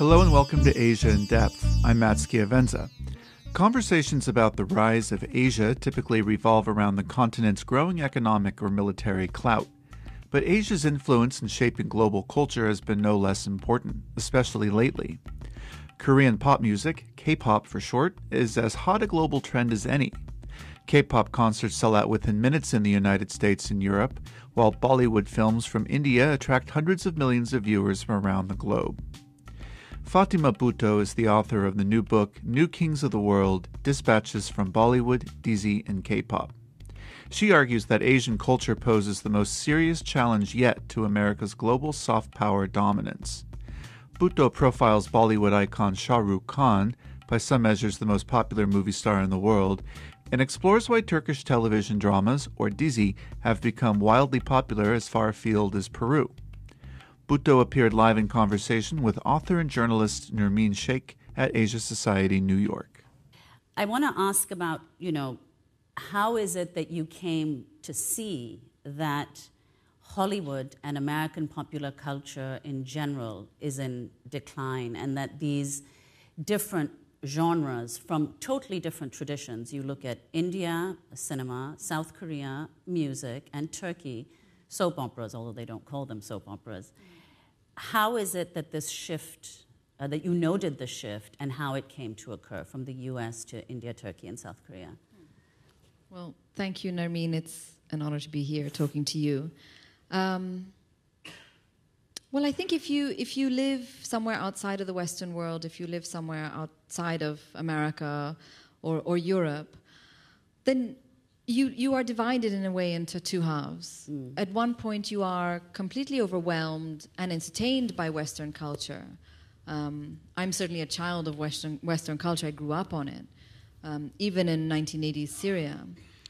Hello and welcome to Asia in Depth. I'm Matt Schiavenza. Conversations about the rise of Asia typically revolve around the continent's growing economic or military clout. But Asia's influence in shaping global culture has been no less important, especially lately. Korean pop music, K pop for short, is as hot a global trend as any. K pop concerts sell out within minutes in the United States and Europe, while Bollywood films from India attract hundreds of millions of viewers from around the globe. Fatima Bhutto is the author of the new book, New Kings of the World Dispatches from Bollywood, Dizi, and K pop. She argues that Asian culture poses the most serious challenge yet to America's global soft power dominance. Bhutto profiles Bollywood icon Shah Rukh Khan, by some measures the most popular movie star in the world, and explores why Turkish television dramas, or Dizi, have become wildly popular as far afield as Peru. Bhutto appeared live in conversation with author and journalist Nermeen Shaikh at Asia Society New York. I want to ask about, you know, how is it that you came to see that Hollywood and American popular culture in general is in decline and that these different genres from totally different traditions, you look at India, cinema, South Korea, music, and Turkey, soap operas, although they don't call them soap operas. How is it that this shift, uh, that you noted the shift and how it came to occur from the US to India, Turkey, and South Korea? Well, thank you, Nermeen. It's an honor to be here talking to you. Um, well, I think if you if you live somewhere outside of the Western world, if you live somewhere outside of America or, or Europe, then you you are divided in a way into two halves. Mm. At one point, you are completely overwhelmed and entertained by Western culture. Um, I'm certainly a child of Western Western culture. I grew up on it um, even in 1980s Syria.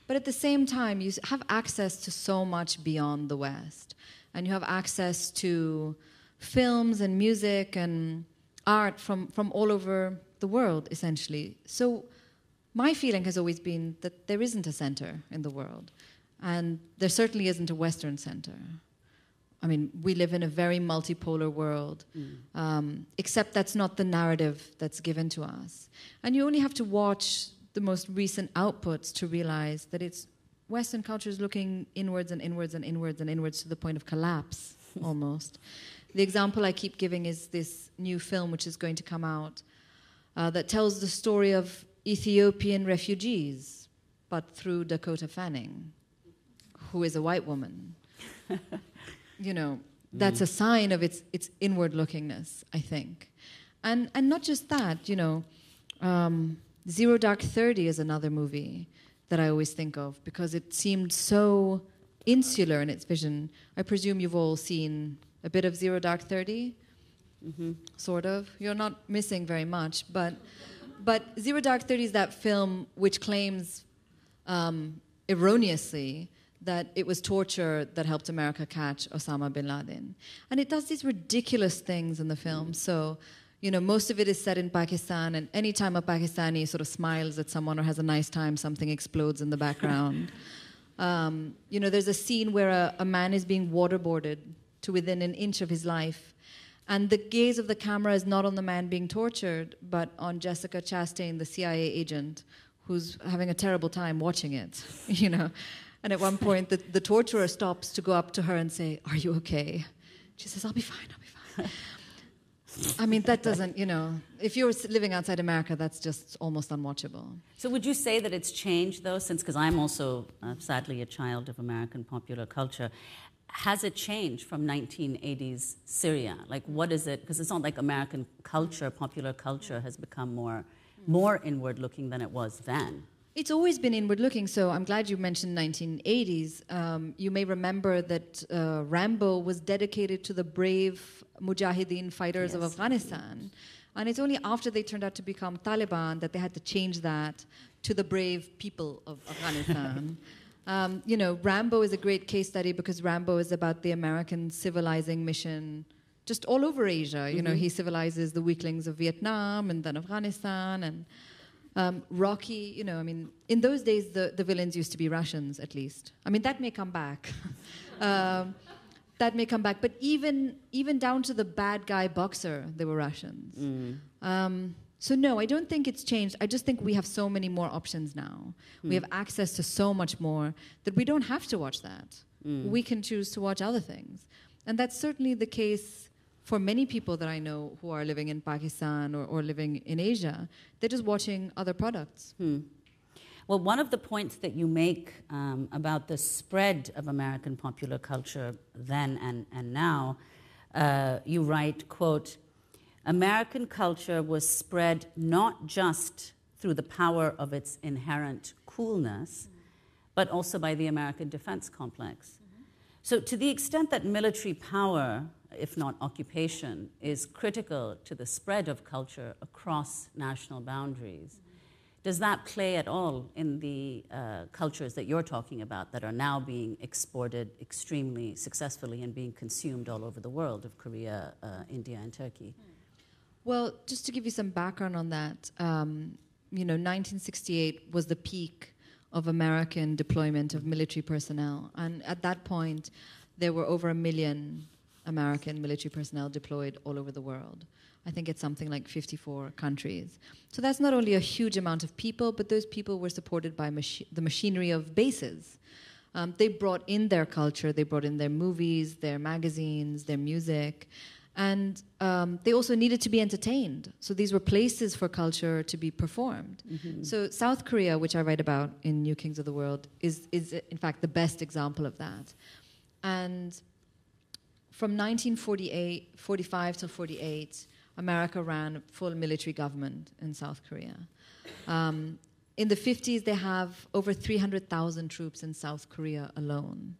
But at the same time, you have access to so much beyond the West. And you have access to films and music and art from, from all over the world, essentially. So my feeling has always been that there isn't a center in the world. And there certainly isn't a Western center. I mean, we live in a very multipolar world, mm. um, except that's not the narrative that's given to us. And you only have to watch the most recent outputs to realize that it's Western culture is looking inwards and inwards and inwards and inwards to the point of collapse, almost. The example I keep giving is this new film which is going to come out uh, that tells the story of Ethiopian refugees, but through Dakota Fanning, who is a white woman. you know, that's mm. a sign of its its inward lookingness, I think. And and not just that, you know, um, Zero Dark Thirty is another movie that I always think of because it seemed so insular in its vision. I presume you've all seen a bit of Zero Dark 30 mm-hmm. sort of. You're not missing very much, but but Zero Dark Thirty is that film which claims um, erroneously that it was torture that helped America catch Osama bin Laden. And it does these ridiculous things in the film. So, you know, most of it is set in Pakistan, and anytime a Pakistani sort of smiles at someone or has a nice time, something explodes in the background. um, you know, there's a scene where a, a man is being waterboarded to within an inch of his life. And the gaze of the camera is not on the man being tortured, but on Jessica Chastain, the CIA agent, who's having a terrible time watching it, you know. And at one point, the, the torturer stops to go up to her and say, Are you okay? She says, I'll be fine, I'll be fine. I mean, that doesn't, you know, if you're living outside America, that's just almost unwatchable. So, would you say that it's changed, though, since, because I'm also uh, sadly a child of American popular culture, has it changed from 1980s Syria? Like, what is it? Because it's not like American culture, popular culture, has become more, more inward looking than it was then. It's always been inward looking, so I'm glad you mentioned 1980s. Um, you may remember that uh, Rambo was dedicated to the brave Mujahideen fighters yes. of Afghanistan. And it's only after they turned out to become Taliban that they had to change that to the brave people of Afghanistan. um, you know, Rambo is a great case study because Rambo is about the American civilizing mission just all over Asia. You mm-hmm. know, he civilizes the weaklings of Vietnam and then Afghanistan and um, Rocky, you know, I mean, in those days, the, the villains used to be Russians, at least. I mean, that may come back. um, that may come back. But even even down to the bad guy boxer, they were Russians. Mm. So no, I don't think it's changed. I just think we have so many more options now. We have access to so much more that we don't have to watch that. We can choose to watch other things, and that's certainly the case for many people that I know who are living in Pakistan or, or living in Asia. They're just watching other products. Well, one of the points that you make um, about the spread of American popular culture then and, and now, uh, you write, quote, American culture was spread not just through the power of its inherent coolness, but also by the American defense complex. So, to the extent that military power, if not occupation, is critical to the spread of culture across national boundaries, does that play at all in the uh, cultures that you're talking about that are now being exported extremely successfully and being consumed all over the world of Korea, uh, India, and Turkey? Well, just to give you some background on that, um, you know, 1968 was the peak of American deployment of military personnel, and at that point, there were over a million American military personnel deployed all over the world. I think it's something like 54 countries. So that's not only a huge amount of people, but those people were supported by machi- the machinery of bases. Um, they brought in their culture, they brought in their movies, their magazines, their music, and um, they also needed to be entertained. So these were places for culture to be performed. So South Korea, which I write about in New Kings of the World, is, is in fact the best example of that. And from 1948, 45 till 48, America ran a full military government in South Korea. Um, in the 50s, they have over 300,000 troops in South Korea alone.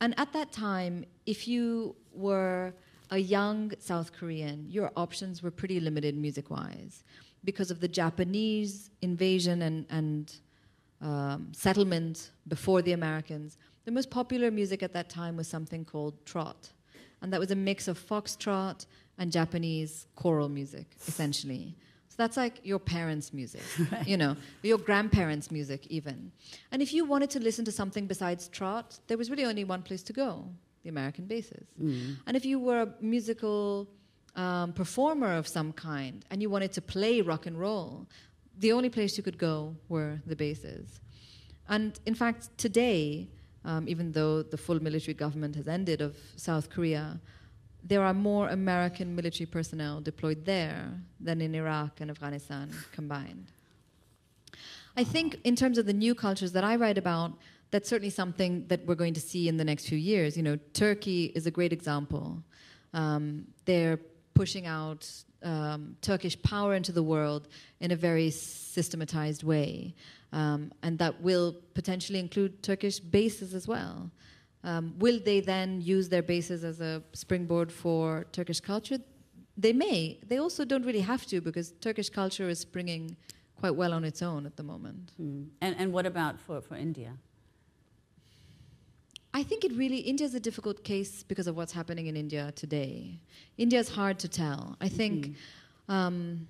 And at that time, if you were a young South Korean, your options were pretty limited music wise because of the Japanese invasion and, and um, settlement before the Americans. The most popular music at that time was something called trot. And that was a mix of foxtrot and Japanese choral music, essentially. So that's like your parents' music, you know, your grandparents' music, even. And if you wanted to listen to something besides trot, there was really only one place to go the American bases. And if you were a musical um, performer of some kind and you wanted to play rock and roll, the only place you could go were the bases. And in fact, today, um, even though the full military government has ended of South Korea, there are more American military personnel deployed there than in Iraq and Afghanistan combined. I think, in terms of the new cultures that I write about, that's certainly something that we're going to see in the next few years. You know, Turkey is a great example. Um, they're pushing out um, Turkish power into the world in a very systematized way, um, and that will potentially include Turkish bases as well. Um, will they then use their bases as a springboard for Turkish culture? They may. They also don't really have to because Turkish culture is springing quite well on its own at the moment. Mm. And, and what about for, for India? I think it really India is a difficult case because of what's happening in India today. India is hard to tell. I think, um,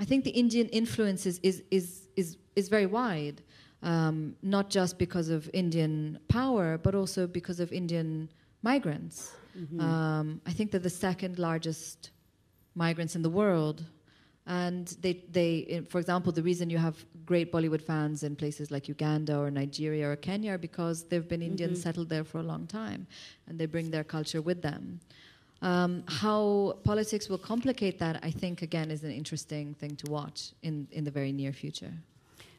I think the Indian influence is is is is, is very wide, um, not just because of Indian power, but also because of Indian migrants. Um, I think they're the second largest migrants in the world. And they, they, for example, the reason you have great Bollywood fans in places like Uganda or Nigeria or Kenya are because there have been Indians settled there for a long time, and they bring their culture with them. Um, how politics will complicate that, I think, again, is an interesting thing to watch in, in the very near future.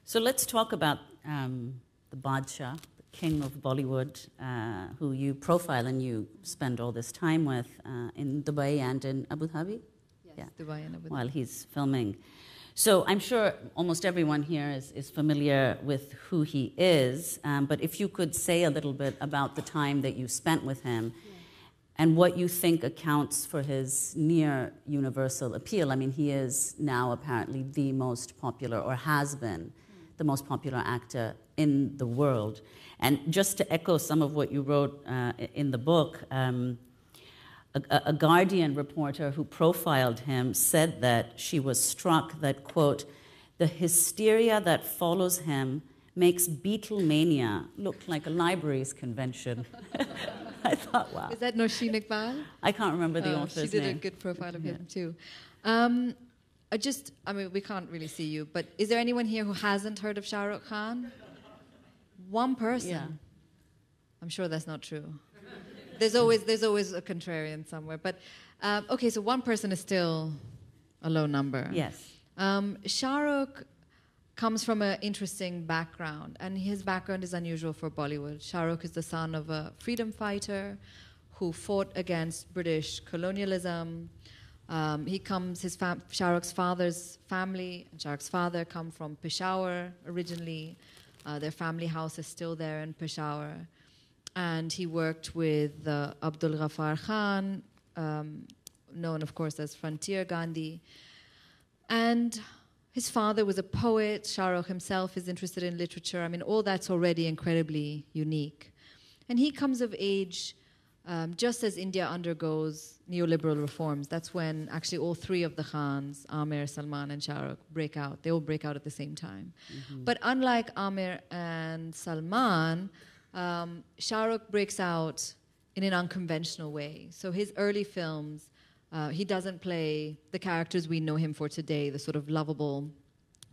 So let's talk about um, the Badshah, the king of Bollywood, uh, who you profile and you spend all this time with uh, in Dubai and in Abu Dhabi Yeah. Dubai while he's filming. So I'm sure almost everyone here is, is familiar with who he is, um, but if you could say a little bit about the time that you spent with him and what you think accounts for his near universal appeal. I mean, he is now apparently the most popular, or has been the most popular actor in the world. And just to echo some of what you wrote uh, in the book, um, a, a Guardian reporter who profiled him said that she was struck that, quote, the hysteria that follows him makes Beatlemania look like a libraries convention. I thought, wow. Is that Nosheen Iqbal? I can't remember the Oh, author's She did name. a good profile of him too. Um, I just, I mean, we can't really see you, but is there anyone here who hasn't heard of Shah Rukh Khan? One person. Yeah. I'm sure that's not true. There's always there's always a contrarian somewhere. But um, okay, so one person is still a low number. Yes. Um, Shah Rukh comes from an interesting background, and his background is unusual for Bollywood. Shah Rukh is the son of a freedom fighter who fought against British colonialism. Um, he comes, his fam- Shah Rukh's father's family, and Shah father come from Peshawar originally. Uh, their family house is still there in Peshawar. And he worked with uh, Abdul Ghaffar Khan, um, known, of course, as Frontier Gandhi. And his father was a poet. Shah Rukh himself is interested in literature. I mean, all that's already incredibly unique. And he comes of age um, just as India undergoes neoliberal reforms. That's when actually all three of the Khans, Aamir, Salman, and Shah Rukh, break out. They all break out at the same time. But unlike Aamir and Salman, um, Shah Rukh breaks out in an unconventional way. So his early films, uh, he doesn't play the characters we know him for today, the sort of lovable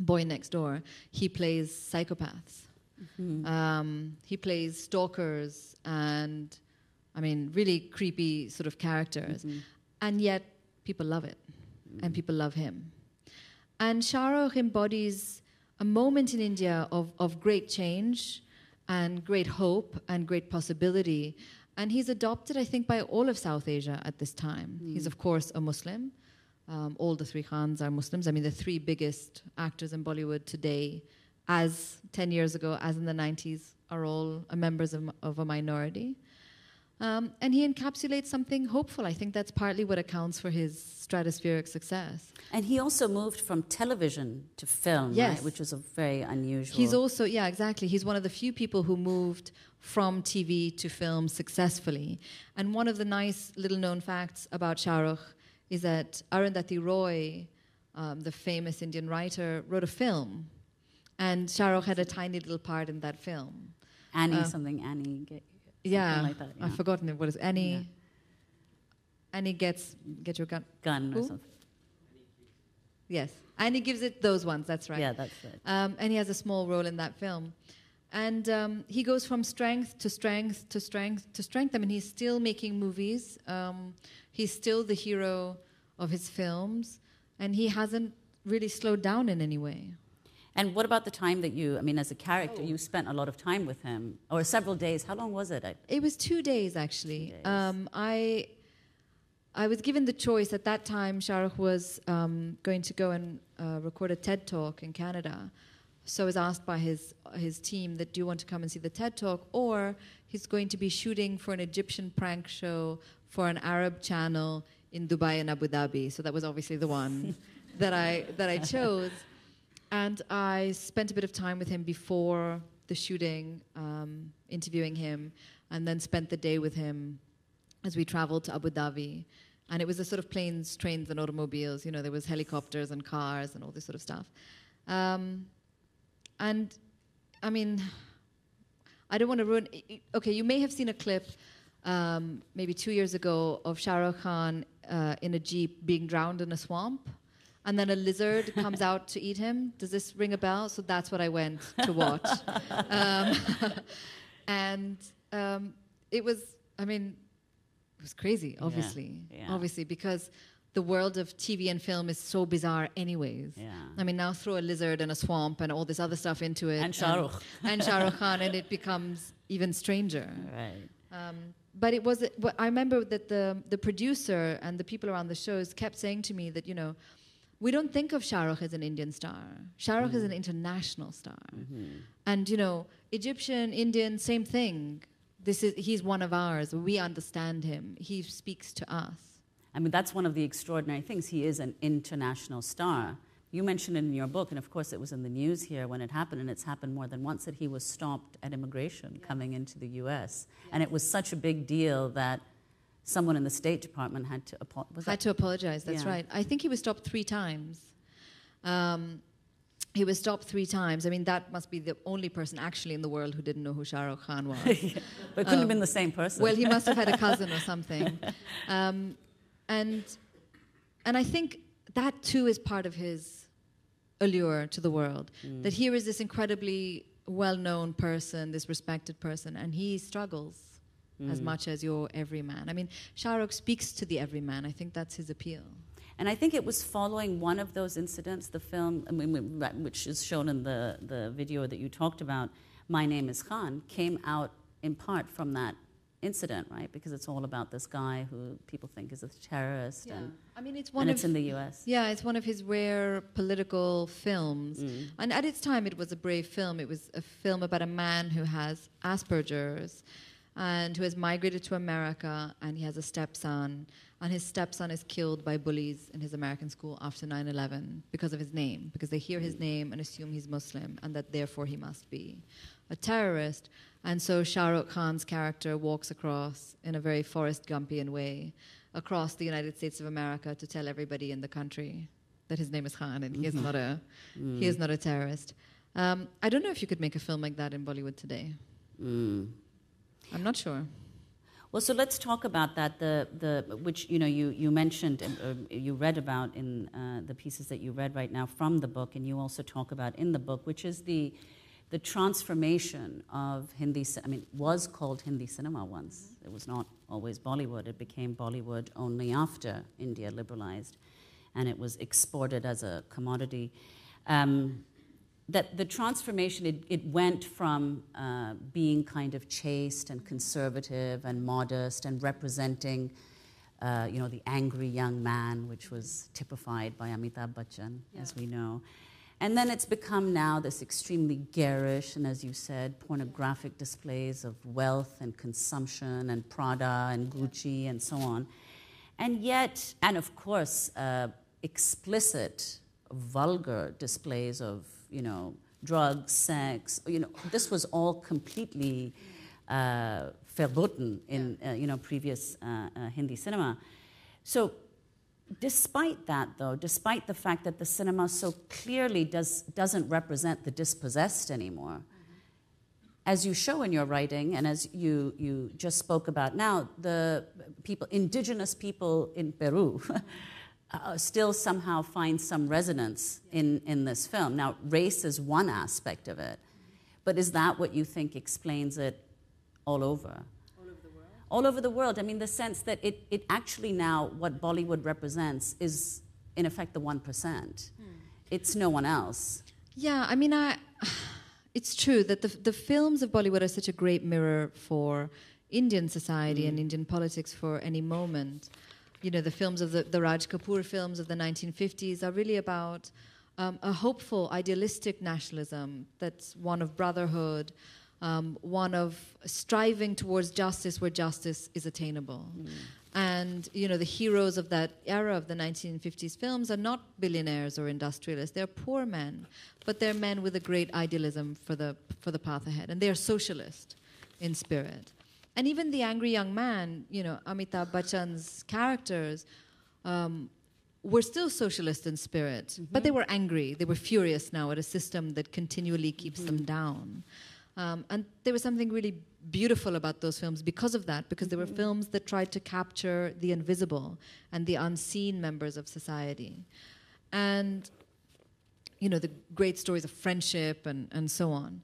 boy next door. He plays psychopaths. Um, he plays stalkers and, I mean, really creepy sort of characters. And yet, people love it, and people love him. And Shah Rukh embodies a moment in India of, of great change and great hope and great possibility. And he's adopted, I think, by all of South Asia at this time. He's, of course, a Muslim. Um, all the three Khans are Muslims. I mean, the three biggest actors in Bollywood today, as 10 years ago, as in the 90s, are all members of, of a minority. Um, and he encapsulates something hopeful. I think that's partly what accounts for his stratospheric success. And he also moved from television to film, Yes. right? Which was a very unusual. He's also, yeah, exactly. He's one of the few people who moved from TV to film successfully. And one of the nice little known facts about Shah Rukh is that Arundhati Roy, um, the famous Indian writer, wrote a film. And Shah Rukh had a tiny little part in that film. Annie uh, something Annie. Yeah, like that, yeah. I've forgotten it. What is any? Yeah. Annie gets get your gun. gun or something. Yes, Annie gives it those ones. That's right. Yeah, that's it. Um, and he has a small role in that film. And um, he goes from strength to strength to strength to strength. I mean, he's still making movies. Um, he's still the hero of his films, and he hasn't really slowed down in any way. And what about the time that you, I mean, as a character, you spent a lot of time with him, or several days? How long was it? It was two days actually. days. Um, I I was given the choice at that time. Shah was um, going to go and uh, record a TED talk in Canada. So I was asked by his his team that do you want to come and see the TED talk, or he's going to be shooting for an Egyptian prank show for an Arab channel in Dubai and Abu Dhabi. So that was obviously the one that I that I chose. And I spent a bit of time with him before the shooting, um, interviewing him, and then spent the day with him as we traveled to Abu Dhabi. And it was a sort of planes, trains, and automobiles. You know, there was helicopters and cars and all this sort of stuff. Um, and I mean, I don't want to ruin. Okay, you may have seen a clip um, maybe two years ago of Shah Rukh Khan uh, in a jeep being drowned in a swamp, and then a lizard comes out to eat him. Does this ring a bell? So that's what I went to watch, um, and um, it was. I mean, it was crazy. Obviously, yeah. obviously, because the world of TV and film is so bizarre, anyways. Yeah. I mean, now throw a lizard and a swamp and all this other stuff into it, And Shah Rukh. and Shah Rukh Khan, and it becomes even stranger. right. Um, but it was, I remember that the the producer and the people around the shows kept saying to me that you know, we don't think of Shah Rukh as an Indian star. Shah Rukh is an mm-hmm. international star, mm-hmm. and you know, Egyptian, Indian, same thing. This is he's one of ours. We understand him. He speaks to us. I mean, that's one of the extraordinary things. He is an international star. You mentioned it in your book, and of course, it was in the news here when it happened, and it's happened more than once that he was stopped at immigration coming into the U.S. And it was such a big deal that someone in the State Department had to apologize. Had to apologize. That's Yeah. right. I think he was stopped three times. Um, he was stopped three times. I mean, that must be the only person actually in the world who didn't know who Shah Rukh Khan was. but it couldn't have been the same person. Well, he must have had a cousin or something. Um, and, and I think that too is part of his allure to the world. That here is this incredibly well known person, this respected person, and he struggles as mm. much as your everyman. I mean, Shah Rukh speaks to the everyman. I think that's his appeal. And I think it was following one of those incidents, the film, I mean, which is shown in the, the video that you talked about, My Name is Khan, came out in part from that incident, right? Because it's all about this guy who people think is a terrorist. And, I mean, it's one and of it's in the US. Yeah, it's one of his rare political films. Mm. And at its time, it was a brave film. It was a film about a man who has Asperger's and who has migrated to America, and he has a stepson. And his stepson is killed by bullies in his American school after 9 11 because of his name, because they hear his name and assume he's Muslim, and that therefore he must be a terrorist. And so Shah Rukh Khan's character walks across, in a very Forrest Gumpian way, across the United States of America to tell everybody in the country that his name is Khan and he is not a he is not a terrorist. Um, I don't know if you could make a film like that in Bollywood today. Mm. I'm not sure. Well, so let's talk about that. The the which you know you you mentioned and uh, you read about in uh, the pieces that you read right now from the book, and you also talk about in the book, which is the the transformation of Hindi. I mean, was called Hindi cinema once. It was not always Bollywood. It became Bollywood only after India liberalized, and it was exported as a commodity. Um, that the transformation it, it went from uh, being kind of chaste and conservative and modest and representing uh, you know the angry young man which was typified by amitabh bachchan as we know. And then it's become now this extremely garish and as you said pornographic displays of wealth and consumption and prada and gucci and so on. And yet and of course uh, explicit vulgar displays of you know drugs sex you know this was all completely uh, verboten in uh, you know previous uh, uh, hindi cinema. So despite that though despite the fact that the cinema so clearly does doesn't represent the dispossessed anymore as you show in your writing and as you, you just spoke about now, the people, indigenous people in Peru uh, still somehow find some resonance in, in this film. Now, race is one aspect of it, but is that what you think explains it all over? All over the world? All over the world. I mean, the sense that it, it actually now, what Bollywood represents is, in effect, the 1%. It's no one else. Yeah, I mean, I, it's true that the, the films of Bollywood are such a great mirror for Indian society and Indian politics for any moment. You know, the films of the, the Raj Kapoor films of the 1950s are really about um, a hopeful, idealistic nationalism that's one of brotherhood, um, one of striving towards justice where justice is attainable. And you know the heroes of that era of the 1950s films are not billionaires or industrialists; they're poor men, but they're men with a great idealism for the for the path ahead, and they're socialist in spirit. And even the angry young man, you know, Amitabh Bachchan's characters um, were still socialist in spirit, but they were angry. They were furious now at a system that continually keeps them down. Um, and there was something really beautiful about those films because of that, because they were films that tried to capture the invisible and the unseen members of society. And, you know, the great stories of friendship and, and so on.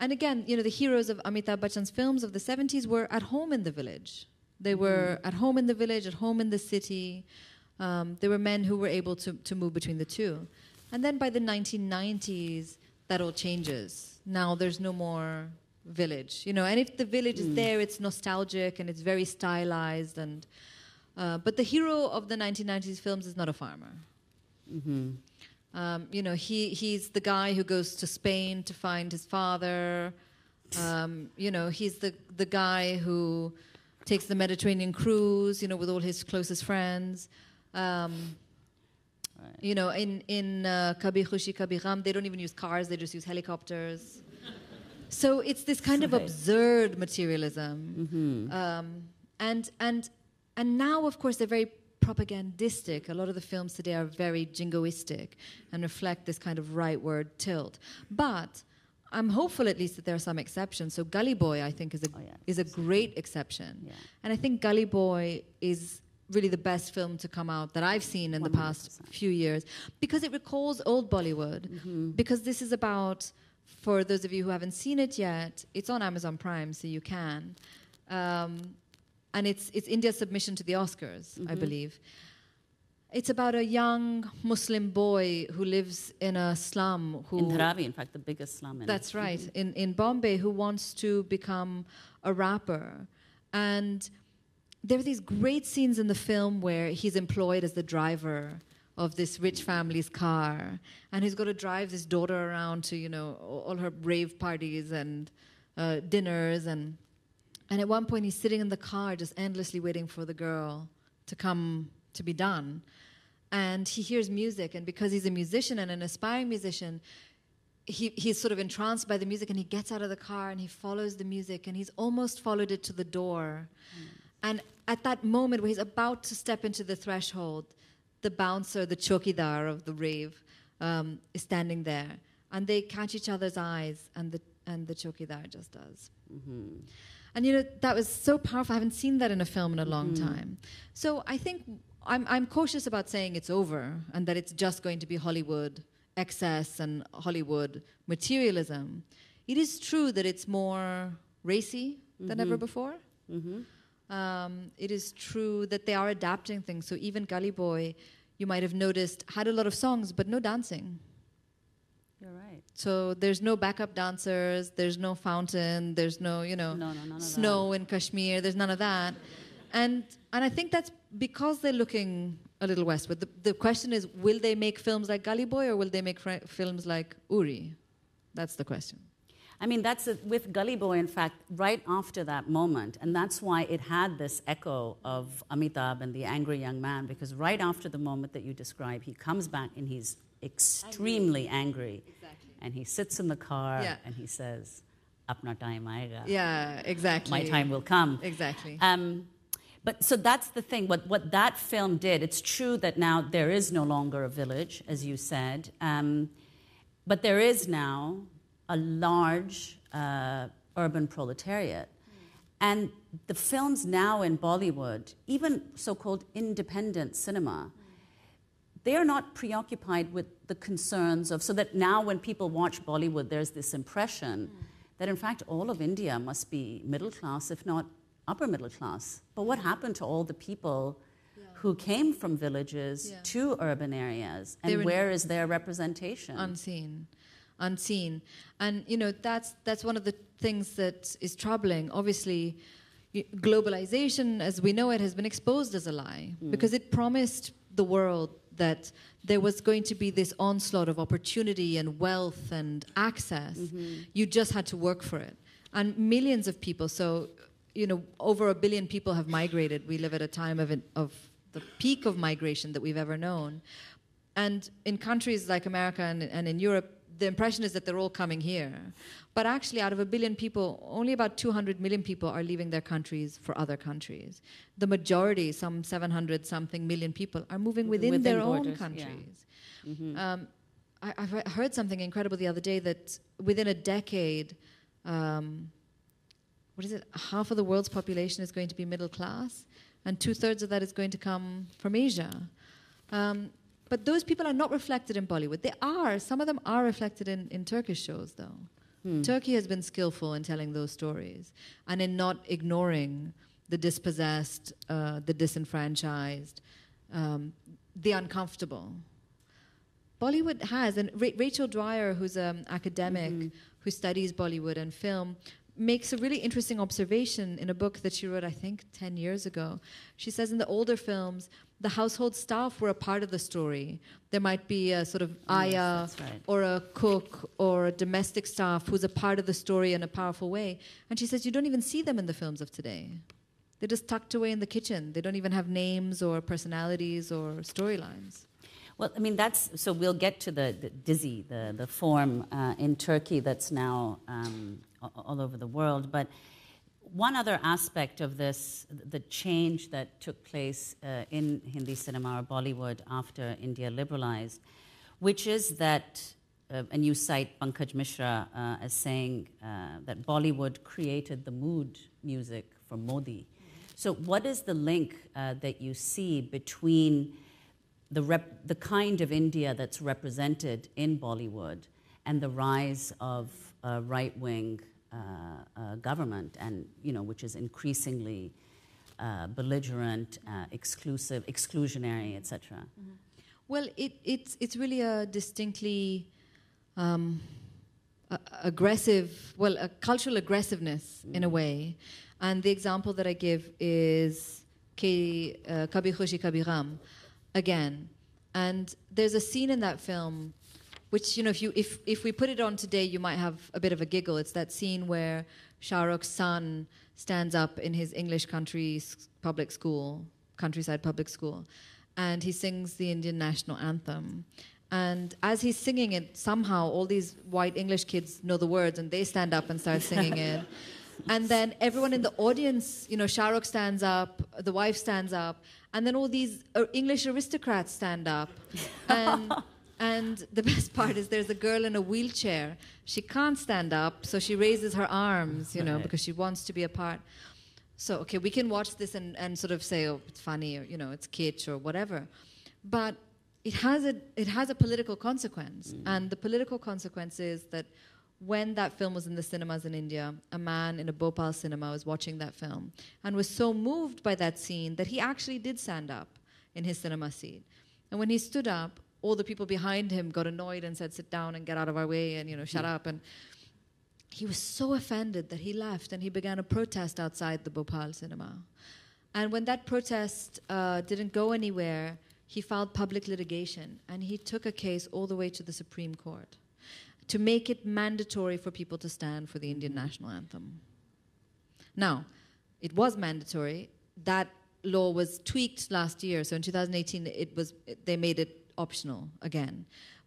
And again, you know, the heroes of Amitabh Bachchan's films of the 70s were at home in the village. They were at home in the village, at home in the city. Um, there were men who were able to, to move between the two. And then by the 1990s, that all changes. Now there's no more village, you know. And if the village is there, it's nostalgic and it's very stylized. And uh, but the hero of the 1990s films is not a farmer. Um, you know, he he's the guy who goes to Spain to find his father. Um, you know, he's the the guy who takes the Mediterranean cruise. You know, with all his closest friends. Um, you know, in in uh, Kabhi Khushi Kabhi Gham, they don't even use cars; they just use helicopters. So it's this kind of absurd materialism, um, and and and now, of course, they're very propagandistic. A lot of the films today are very jingoistic and reflect this kind of rightward tilt. But I'm hopeful at least that there are some exceptions. So Gully Boy, I think, is a Oh, yeah. is a great exception. Yeah. And I think Gully Boy is really the best film to come out that I've seen in the past few years because it recalls old Bollywood. Mm-hmm. Because this is about, for those of you who haven't seen it yet, it's on Amazon Prime, so you can. Um, and it's, it's India's submission to the Oscars, I Mm-hmm. believe. It's about a young Muslim boy who lives in a slum who In Dharavi, in fact, the biggest slum in that's right. In in Bombay, who wants to become a rapper, and there are these great scenes in the film where he's employed as the driver of this rich family's car, and he's got to drive this daughter around to you know all all her rave parties and uh, dinners, and and at one point he's sitting in the car just endlessly waiting for the girl to come to be done. And he hears music, and because he's a musician and an aspiring musician, he, he's sort of entranced by the music and he gets out of the car and he follows the music and he's almost followed it to the door. And at that moment where he's about to step into the threshold, the bouncer, the chokidar of the rave, um, is standing there. And they catch each other's eyes and the, and the chokidar just does. And you know, that was so powerful. I haven't seen that in a film in a long mm-hmm. time. So I think I'm, I'm cautious about saying it's over and that it's just going to be Hollywood excess and Hollywood materialism. It is true that it's more racy than ever mm-hmm. before. Mm-hmm. Um, it is true that they are adapting things. So even Gully Boy, you might have noticed, had a lot of songs, but no dancing. You're right. So there's no backup dancers, there's no fountain, there's no, you know, No, no, snow in Kashmir, there's none of that. And and I think that's because they're looking a little westward. The, the question is, will they make films like Gully Boy or will they make fr- films like Uri? That's the question. I mean, that's a, with Gully Boy, in fact, right after that moment. And that's why it had this echo of Amitabh and the angry young man, because right after the moment that you describe, he comes back and he's extremely angry. Exactly. And he sits in the car Yeah. and he says, Apna time aayega. Yeah, exactly. My time will come. Exactly. Um, but so that's the thing. What, what that film did, it's true that now there is no longer a village, as you said, um, but there is now a large uh, urban proletariat. And the films now in Bollywood, even so called independent cinema, they are not preoccupied with the concerns of, so that now when people watch Bollywood, there's this impression that in fact all of India must be middle class, if not upper middle class. But what happened to all the people who came from villages Yeah. to urban areas? And where is their representation? unseen unseen and you know that's that's one of the things that is troubling obviously globalization as we know it has been exposed as a lie hmm. because it promised the world that there was going to be this onslaught of opportunity and wealth and access. Mm-hmm. You just had to work for it. And millions of people so you know over a billion people have migrated. We live at a time of, it, of the peak of migration that we've ever known. And in countries like America and, and in Europe, the impression is that they're all coming here. But actually, out of a billion people, only about 200 million people are leaving their countries for other countries. The majority, some 700 something million people, are moving within, Within their borders, own yeah. countries. Um, I, I've heard something incredible the other day that within a decade, um, what is it? Half of the world's population is going to be middle class, and two thirds of that is going to come from Asia. Um, but those people are not reflected in Bollywood. They are. Some of them are reflected in, in Turkish shows, though. Turkey has been skillful in telling those stories and in not ignoring the dispossessed, uh, the disenfranchised, um, the uncomfortable. Bollywood has, and Ra- Rachel Dwyer, who's an academic who studies Bollywood and film, makes a really interesting observation in a book that she wrote, I think, 10 years ago. She says in the older films, the household staff were a part of the story. There might be a sort of ayah that's right. or a cook or a domestic staff who's a part of the story in a powerful way. And she says you don't even see them in the films of today. They're just tucked away in the kitchen. They don't even have names or personalities or storylines. Well, I mean, that's so we'll get to the, the Dizi, the, the form uh, in Turkey that's now um, all over the world. But one other aspect of this, the change that took place uh, in Hindi cinema or Bollywood after India liberalized, which is that, uh, and you cite Pankaj Mishra uh, as saying uh, that Bollywood created the mood music for Modi. So, what is the link uh, that you see between the, rep- the kind of India that's represented in Bollywood and the rise of right wing uh, uh, government, and you know, which is increasingly uh, belligerent, exclusive, exclusionary, etc. Mm-hmm. Well, it, it's it's really a distinctly um, aggressive, well, a cultural aggressiveness mm. in a way. And the example that I give is K, uh, Kabhi Khushi Kabhi Gham, again. And there's a scene in that film which you know if you if if we put it on today you might have a bit of a giggle. It's that scene where Shah Rukh's son stands up in his English country public school countryside public school and he sings the Indian national anthem. And as he's singing it somehow all these white English kids know the words and they stand up and start singing it. And then everyone in the audience you know Shah Rukh stands up the wife stands up and then all these uh, English aristocrats stand up. And and the best part is there's a girl in a wheelchair. She can't stand up, so she raises her arms, you know, right. because she wants to be a part. So, okay, we can watch this and, and sort of say, oh, it's funny, or, you know, it's kitsch or whatever. But it has a, it has a political consequence. Mm. And the political consequence is that when that film was in the cinemas in India, a man in a Bhopal cinema was watching that film and was so moved by that scene that he actually did stand up in his cinema seat. And when he stood up, all the people behind him got annoyed and said, "Sit down and get out of our way," and you know, shut up. And he was so offended that he left and he began a protest outside the Bhopal cinema. And when that protest uh, didn't go anywhere, he filed public litigation and he took a case all the way to the Supreme Court to make it mandatory for people to stand for the Indian national anthem. Now, it was mandatory. That law was tweaked last year. So in 2018, it was they made it optional again.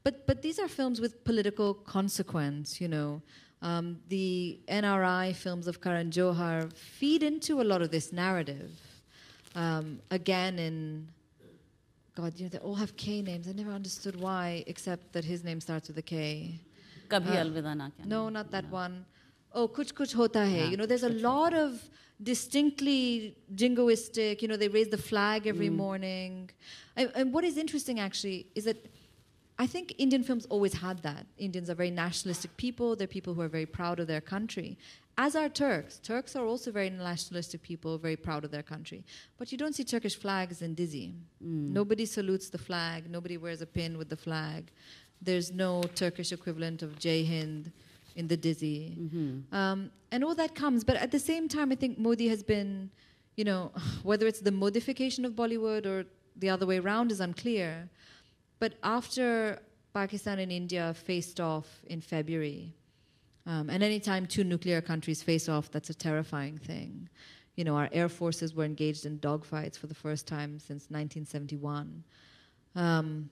But but these are films with political consequence, you know. Um, the NRI films of Karan Johar feed into a lot of this narrative. Um, again, in God, you know, they all have K names. I never understood why, except that his name starts with a K. Kabhi uh, Alvida Na No, not that one. Oh, Kuch Kuch Hota Hai. You know, there's a lot of distinctly jingoistic. You know, they raise the flag every mm. morning. And, and, what is interesting actually is that I think Indian films always had that. Indians are very nationalistic people. They're people who are very proud of their country. As are Turks. Turks are also very nationalistic people, very proud of their country. But you don't see Turkish flags in Dizi. Mm. Nobody salutes the flag. Nobody wears a pin with the flag. There's no Turkish equivalent of Jai Hind in the dizi. Mm-hmm. Um, and all that comes. But at the same time, I think Modi has been, you know, whether it's the modification of Bollywood or the other way around is unclear. But after Pakistan and India faced off in February, um, and anytime two nuclear countries face off, that's a terrifying thing. You know, our air forces were engaged in dogfights for the first time since 1971. Um,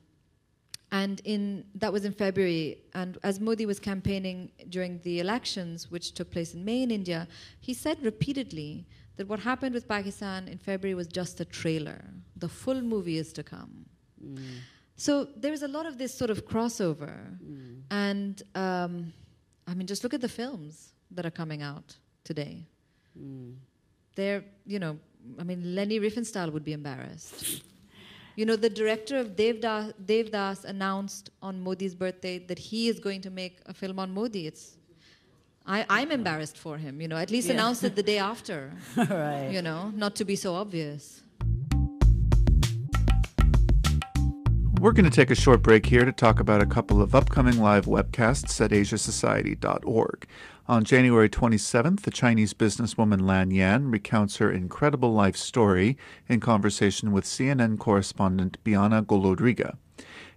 and in that was in February. And as Modi was campaigning during the elections, which took place in May in India, he said repeatedly that what happened with Pakistan in February was just a trailer. The full movie is to come. Mm. So there is a lot of this sort of crossover. Mm. And um, I mean, just look at the films that are coming out today. Mm. They're, you know, I mean, Leni Riefenstahl would be embarrassed. You know, the director of Devdas, Devdas announced on Modi's birthday that he is going to make a film on Modi. It's, I, I'm embarrassed for him, you know, at least yeah. announced it the day after. right. You know, not to be so obvious. We're going to take a short break here to talk about a couple of upcoming live webcasts at asiasociety.org. On January 27th, the Chinese businesswoman Lan Yan recounts her incredible life story in conversation with CNN correspondent Bianna Golodryga.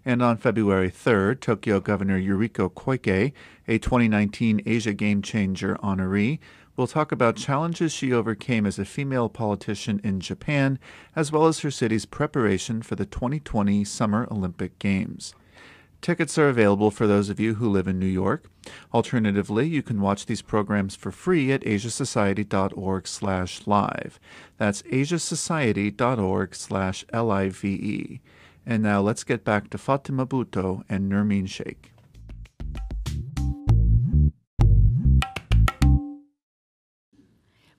And on February 3rd, Tokyo Governor Yuriko Koike, a 2019 Asia Game Changer honoree, will talk about challenges she overcame as a female politician in Japan, as well as her city's preparation for the 2020 Summer Olympic Games. Tickets are available for those of you who live in New York. Alternatively, you can watch these programs for free at asiasociety.org/live. That's asiasociety.org/live. And now let's get back to Fatima Bhutto and Nermeen Shaikh.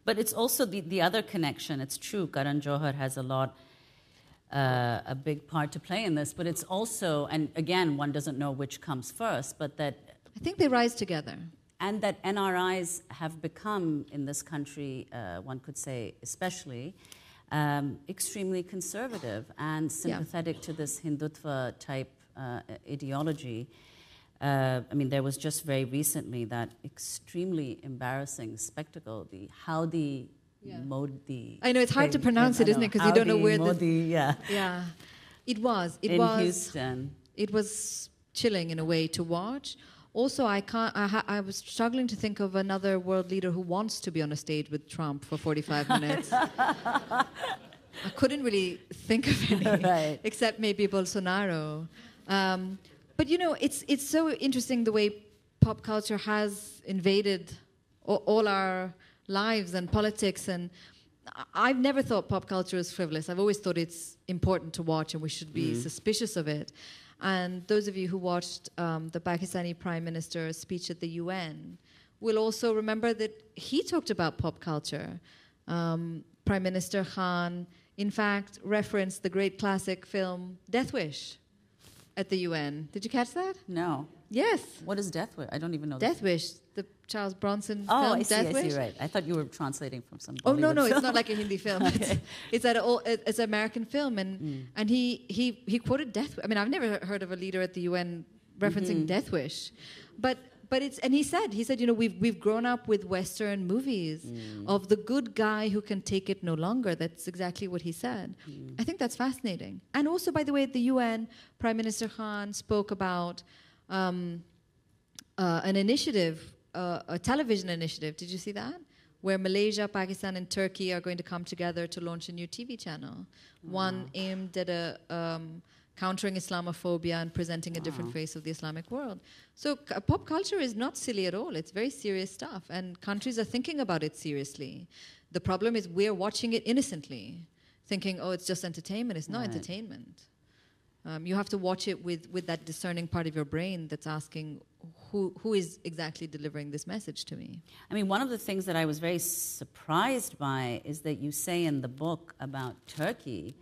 But it's also the, the other connection. It's true, Karan Johar has a lot, uh, a big part to play in this, but it's also, and again, one doesn't know which comes first, but that. I think they rise together. And that NRIs have become, in this country, uh, one could say especially, um, extremely conservative and sympathetic yeah. to this Hindutva type uh, ideology. Uh, I mean, there was just very recently that extremely embarrassing spectacle, the how the yeah. Modi. I know it's hard to pronounce it, isn't it? Because you don't know where Modi, the. Yeah. Yeah. It was. It In was. Houston. It was chilling in a way to watch. Also, I can't. I, ha- I, was struggling to think of another world leader who wants to be on a stage with Trump for 45 minutes. I couldn't really think of any, right. except maybe Bolsonaro. Um, but you know, it's it's so interesting the way pop culture has invaded all, all our lives and politics and I've never thought pop culture is frivolous. I've always thought it's important to watch and we should be mm. suspicious of it. And those of you who watched um, the Pakistani Prime Minister's speech at the UN will also remember that he talked about pop culture. Um, Prime Minister Khan, in fact, referenced the great classic film Death Wish at the UN. Did you catch that? No. Yes. What is Death Wish? I don't even know. Death Wish, the Charles Bronson oh, film. I see, Death I Wish. see, right. I thought you were translating from some. Oh no, no, film. it's not like a Hindi film. okay. It's, it's, an it's an American film, and mm. and he he he quoted Death. I mean, I've never heard of a leader at the UN referencing mm-hmm. Death Wish, but but it's and he said he said you know we've we've grown up with Western movies mm. of the good guy who can take it no longer. That's exactly what he said. Mm. I think that's fascinating. And also, by the way, at the UN, Prime Minister Khan spoke about um, uh, an initiative, uh, a television initiative. Did you see that? Where Malaysia, Pakistan, and Turkey are going to come together to launch a new TV channel. Wow. One aimed at a um, countering Islamophobia and presenting a different face of the Islamic world. So c- pop culture is not silly at all. It's very serious stuff, and countries are thinking about it seriously. The problem is we're watching it innocently, thinking, "Oh, it's just entertainment." It's not right. entertainment. Um, you have to watch it with, with that discerning part of your brain that's asking, who, who is exactly delivering this message to me? I mean, one of the things that I was very surprised by is that you say in the book about Turkey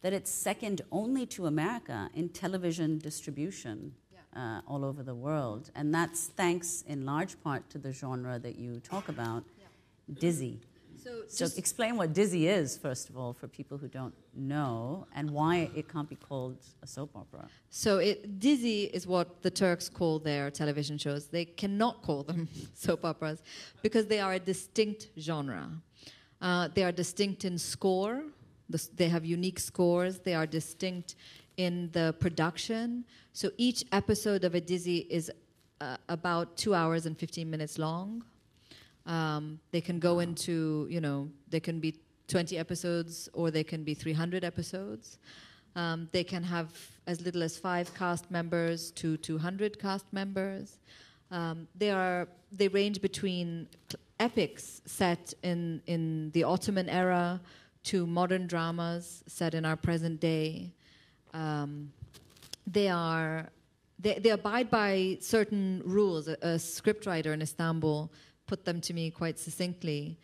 that it's second only to America in television distribution yeah. uh, all over the world. And that's thanks in large part to the genre that you talk about, yeah. Dizi. So, so explain what Dizi is, first of all, for people who don't know, and why it can't be called a soap opera. So it, Dizi is what the Turks call their television shows. They cannot call them soap operas because they are a distinct genre. Uh, they are distinct in score, the, they have unique scores. They are distinct in the production. So each episode of a Dizi is uh, about two hours and 15 minutes long. Um, they can go into, you know, they can be 20 episodes or they can be 300 episodes. Um, they can have as little as five cast members to 200 cast members. Um, they are they range between epics set in in the Ottoman era to modern dramas set in our present day. Um, they are they, they abide by certain rules. A, a scriptwriter in Istanbul put them to me quite succinctly.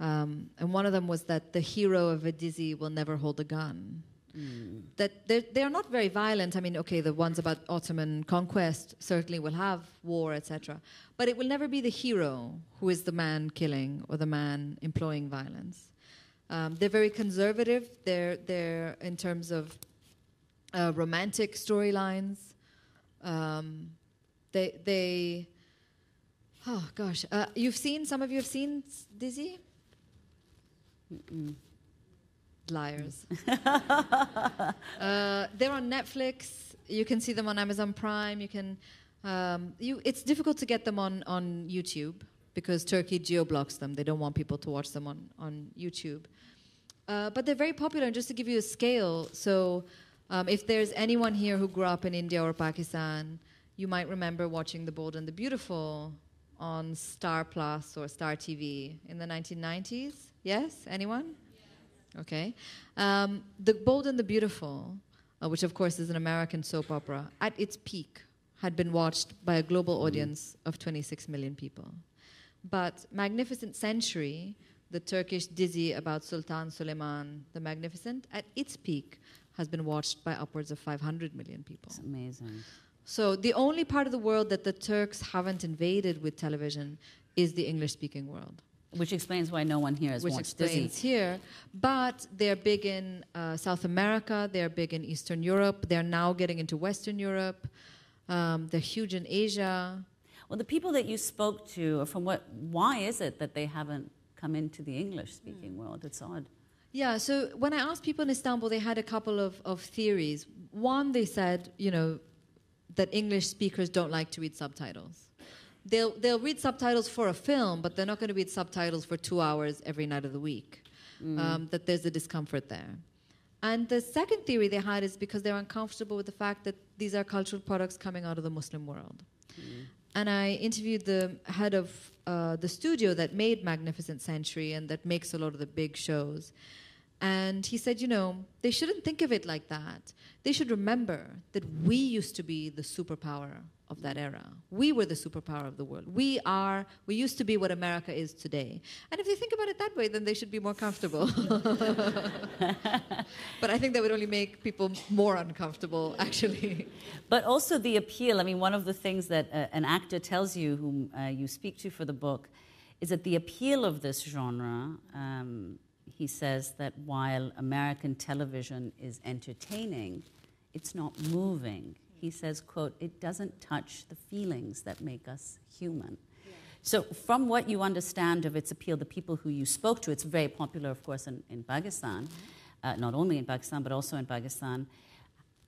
Um, and one of them was that the hero of a dizi will never hold a gun. Mm. That they're, they're not very violent. I mean, okay, the ones about Ottoman conquest certainly will have war, etc. But it will never be the hero who is the man killing or the man employing violence. Um, they're very conservative. They're they're in terms of uh, romantic storylines. Um, they they oh gosh, uh, you've seen some of you have seen Dizi. Mm-mm. Liars. uh, they're on Netflix. You can see them on Amazon Prime. You can. Um, you, it's difficult to get them on, on YouTube because Turkey geo blocks them. They don't want people to watch them on, on YouTube. Uh, but they're very popular. And just to give you a scale, so Um, if there's anyone here who grew up in India or Pakistan, you might remember watching The Bold and the Beautiful on Star Plus or Star TV in the 1990s. Yes? Anyone? Okay. Um, the Bold and the Beautiful, uh, which of course is an American soap opera, at its peak had been watched by a global audience of 26 million people. But Magnificent Century, the Turkish dizi about Sultan Suleiman the Magnificent, at its peak has been watched by upwards of 500 million people. It's amazing. So the only part of the world that the Turks haven't invaded with television is the English-speaking world. Which explains why no one here has which watched explains here. But they're big in uh, South America. They're big in Eastern Europe. They're now getting into Western Europe. Um, they're huge in Asia. Well, the people that you spoke to, from what, why is it that they haven't come into the English-speaking world? It's odd. Yeah, so when I asked people in Istanbul, they had a couple of, of theories. One, they said, you know, that English speakers don't like to read subtitles. They'll, they'll read subtitles for a film, but they're not going to read subtitles for two hours every night of the week. Um, that there's a discomfort there. And the second theory they had is because they're uncomfortable with the fact that these are cultural products coming out of the Muslim world. And I interviewed the head of uh, the studio that made Magnificent Century and that makes a lot of the big shows. And he said, you know, they shouldn't think of it like that. They should remember that we used to be the superpower of that era. We were the superpower of the world. We are, we used to be what America is today. And if they think about it that way, then they should be more comfortable. but I think that would only make people more uncomfortable, actually. But also the appeal. I mean, one of the things that uh, an actor tells you, whom uh, you speak to for the book, is that the appeal of this genre. Um, he says that while American television is entertaining, it's not moving. He says, "quote It doesn't touch the feelings that make us human." So, from what you understand of its appeal, the people who you spoke to, it's very popular, of course, in, in Pakistan, uh, not only in Pakistan, but also in Pakistan.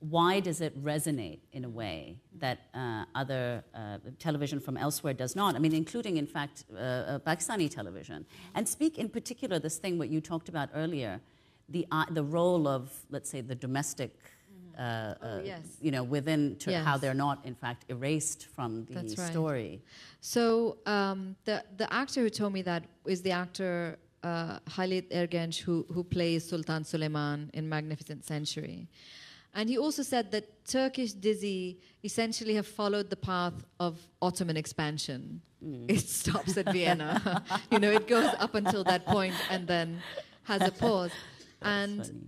Why does it resonate in a way that uh, other uh, television from elsewhere does not? I mean, including, in fact, uh, uh, Pakistani television. And speak in particular this thing, what you talked about earlier, the, uh, the role of, let's say, the domestic. Uh, uh, Oh, yes. You know, within to how they're not, in fact, erased from the That's right. story. So um, the the actor who told me that is the actor uh, Halit Ergenç, who who plays Sultan Suleiman in Magnificent Century, and he also said that Turkish dizi essentially have followed the path of Ottoman expansion. It stops at Vienna, you know, it goes up until that point and then has a pause. and funny.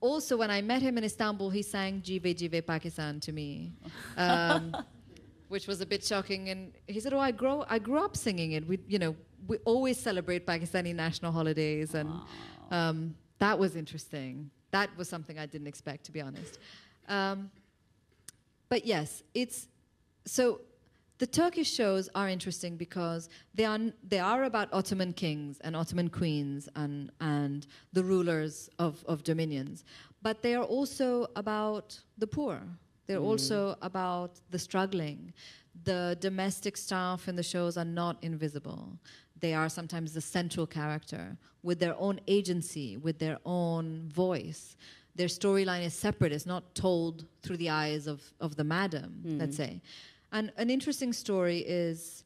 also, when I met him in Istanbul, he sang "Jeevay Jeevay Pakistan" to me. Um, which was a bit shocking. And he said, "Oh, I grow, I grew up singing it. We, you know, we always celebrate Pakistani national holidays, and um, that was interesting. That was something I didn't expect, to be honest. Um, but yes, it's so. The Turkish shows are interesting because they are they are about Ottoman kings and Ottoman queens and and the rulers of, of dominions, but they are also about the poor. They're also about the struggling. The domestic staff in the shows are not invisible. They are sometimes the central character with their own agency, with their own voice. Their storyline is separate, it's not told through the eyes of, of the madam, let's say. And an interesting story is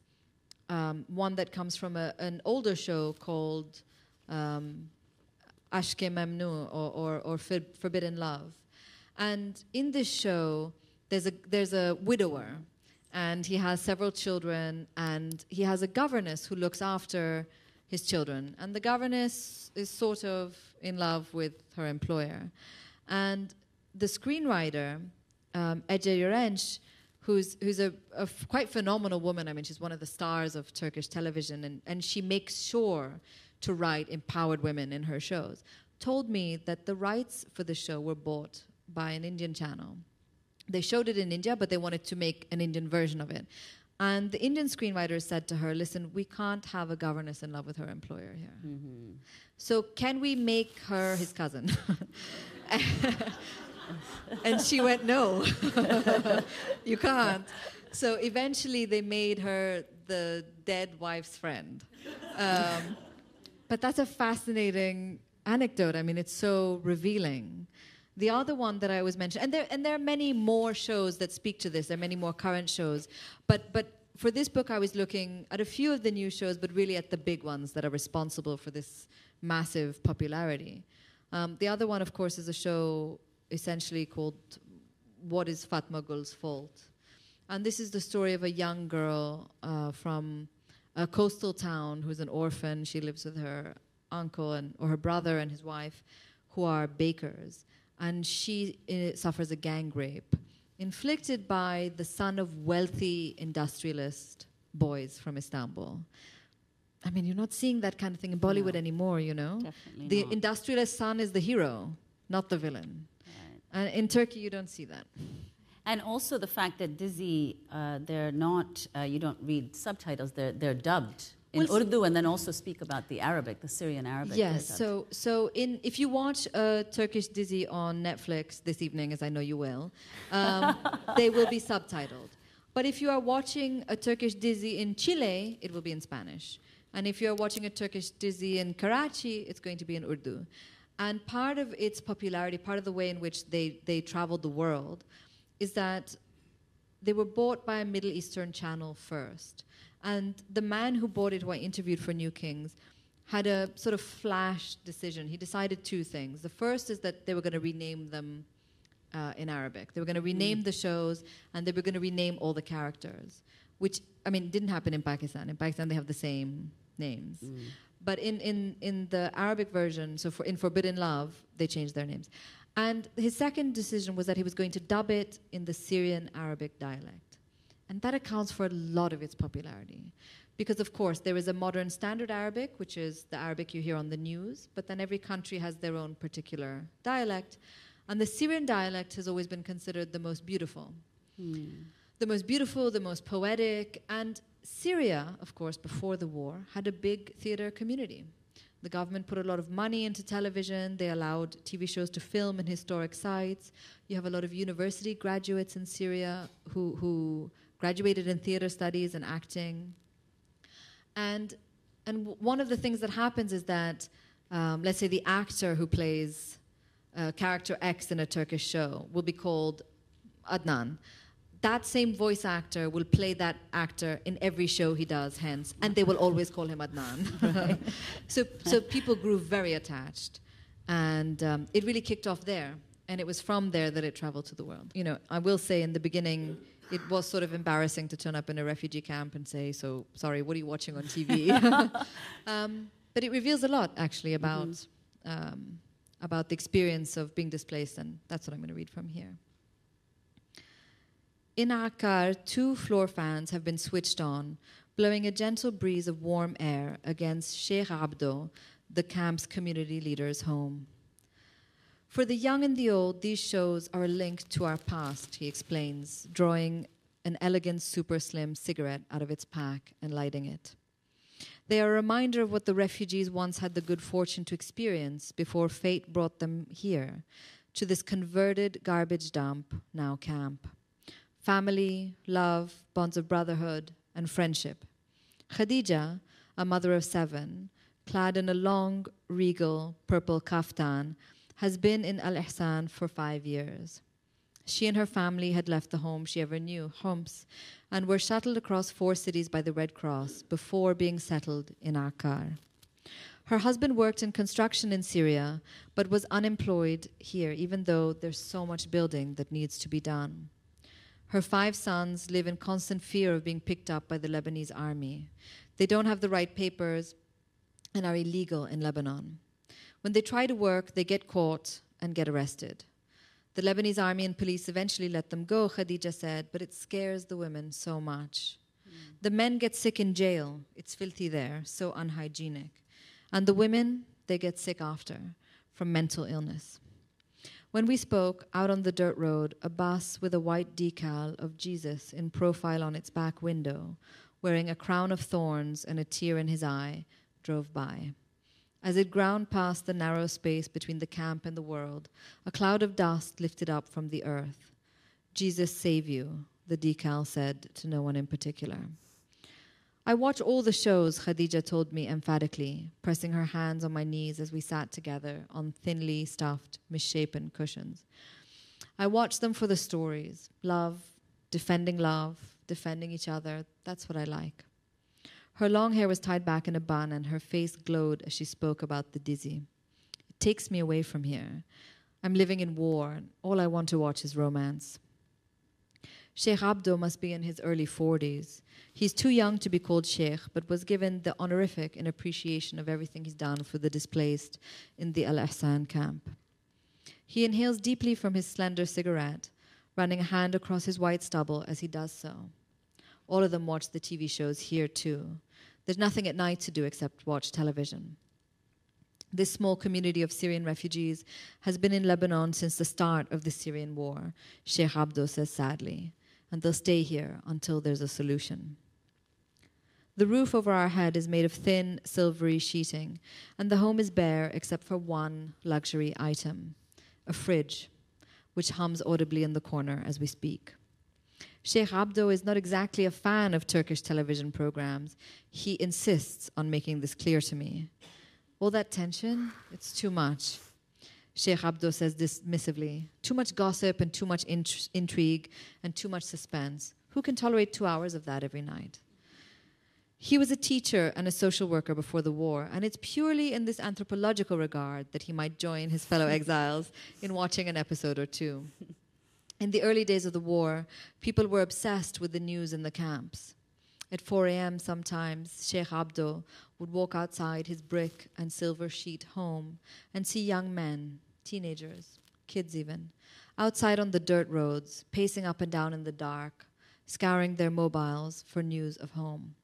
um, one that comes from a, an older show called um, Aşk-ı Memnu or, or, or Forbidden Love. And in this show, there's a, there's a widower, and he has several children, and he has a governess who looks after his children. And the governess is sort of in love with her employer. And the screenwriter, um, Ece Yürenç, who's, who's a, a quite phenomenal woman, I mean, she's one of the stars of Turkish television, and, and she makes sure to write empowered women in her shows, told me that the rights for the show were bought by an Indian channel. They showed it in India, but they wanted to make an Indian version of it. And the Indian screenwriter said to her, Listen, we can't have a governess in love with her employer here. So can we make her his cousin? and she went, No, you can't. So eventually they made her the dead wife's friend. Um, but that's a fascinating anecdote. I mean, it's so revealing The other one that I always mention, and there and there are many more shows that speak to this. There are many more current shows, but but for this book, I was looking at a few of the new shows, but really at the big ones that are responsible for this massive popularity. Um, the other one, of course, is a show essentially called "What Is Fatma Gul's Fault," and this is the story of a young girl uh, from a coastal town who's an orphan. She lives with her uncle and or her brother and his wife, who are bakers, and she uh, suffers a gang rape inflicted by the son of wealthy industrialist boys from Istanbul. I mean, you're not seeing that kind of thing in Bollywood No. anymore, you know? Definitely the not. industrialist son is the hero, not the villain. Right. And in Turkey, you don't see that. And also the fact that Dizi, uh, they're not, uh, you don't read subtitles, they're, they're dubbed in Well, Urdu and then also speak about the Arabic, the Syrian Arabic. Yes. So, so in if you watch a Turkish Dizi on Netflix this evening, as I know you will, um, they will be subtitled. But if you are watching a Turkish Dizi in Chile, it will be in Spanish. And if you are watching a Turkish Dizi in Karachi, it's going to be in Urdu. And part of its popularity, part of the way in which they, they traveled the world, is that they were bought by a Middle Eastern channel first. And the man who bought it, who I interviewed for New Kings, had a sort of flash decision. He decided two things. The first is that they were going to rename them uh, in Arabic. They were going to rename the shows and they were going to rename all the characters, which, I mean, didn't happen in Pakistan. In Pakistan, they have the same names. But in, in, in the Arabic version, so for, in Forbidden Love, they changed their names. And his second decision was that he was going to dub it in the Syrian Arabic dialect. And that accounts for a lot of its popularity. Because, of course, there is a modern standard Arabic, which is the Arabic you hear on the news, but then every country has their own particular dialect. And the Syrian dialect has always been considered the most beautiful. Hmm. The most beautiful, the most poetic. And Syria, of course, before the war, had a big theater community. The government put a lot of money into television. They allowed TV shows to film in historic sites. You have a lot of university graduates in Syria who, who graduated in theater studies and acting. And, and one of the things that happens is that, um, let's say, the actor who plays uh, character X in a Turkish show will be called Adnan. That same voice actor will play that actor in every show he does, hence, and they will always call him Adnan. So, so people grew very attached, and um, it really kicked off there. And it was from there that it traveled to the world. You know, I will say in the beginning, it was sort of embarrassing to turn up in a refugee camp and say, "So sorry, what are you watching on TV?" um, but it reveals a lot, actually, about um, about the experience of being displaced, and that's what I'm going to read from here. In Akkar, two floor fans have been switched on, blowing a gentle breeze of warm air against Sheikh Abdo, the camp's community leader's home. For the young and the old, these shows are a link to our past, he explains, drawing an elegant super slim cigarette out of its pack and lighting it. They are a reminder of what the refugees once had the good fortune to experience before fate brought them here, to this converted garbage dump, now camp. Family, love, bonds of brotherhood, and friendship. Khadija, a mother of seven, clad in a long, regal purple kaftan, has been in Al Ihsan for five years. She and her family had left the home she ever knew, Homs, and were shuttled across four cities by the Red Cross before being settled in Akkar. Her husband worked in construction in Syria, but was unemployed here, even though there's so much building that needs to be done. Her five sons live in constant fear of being picked up by the Lebanese army. They don't have the right papers and are illegal in Lebanon. When they try to work, they get caught and get arrested. The Lebanese army and police eventually let them go, Khadija said, but it scares the women so much. Hmm. The men get sick in jail. It's filthy there, so unhygienic. And the women, they get sick after from mental illness. When we spoke out on the dirt road, a bus with a white decal of Jesus in profile on its back window, wearing a crown of thorns and a tear in his eye, drove by. As it ground past the narrow space between the camp and the world, a cloud of dust lifted up from the earth. Jesus save you, the decal said to no one in particular. I watch all the shows, Khadija told me emphatically, pressing her hands on my knees as we sat together on thinly stuffed, misshapen cushions. I watch them for the stories love, defending love, defending each other. That's what I like. Her long hair was tied back in a bun, and her face glowed as she spoke about the dizi. It takes me away from here. I'm living in war, and all I want to watch is romance. Sheikh Abdo must be in his early 40s. He's too young to be called Sheikh, but was given the honorific in appreciation of everything he's done for the displaced in the Al Ahsan camp. He inhales deeply from his slender cigarette, running a hand across his white stubble as he does so. All of them watch the TV shows here too. There's nothing at night to do except watch television. This small community of Syrian refugees has been in Lebanon since the start of the Syrian war, Sheikh Abdo says sadly, and they'll stay here until there's a solution. The roof over our head is made of thin, silvery sheeting, and the home is bare except for one luxury item a fridge, which hums audibly in the corner as we speak. Sheikh Abdo is not exactly a fan of Turkish television programs. He insists on making this clear to me. All that tension, it's too much. Sheikh Abdo says dismissively too much gossip and too much int- intrigue and too much suspense. Who can tolerate two hours of that every night? He was a teacher and a social worker before the war, and it's purely in this anthropological regard that he might join his fellow exiles in watching an episode or two. In the early days of the war, people were obsessed with the news in the camps. At 4 a.m., sometimes, Sheikh Abdo would walk outside his brick and silver sheet home and see young men, teenagers, kids even, outside on the dirt roads, pacing up and down in the dark, scouring their mobiles for news of home.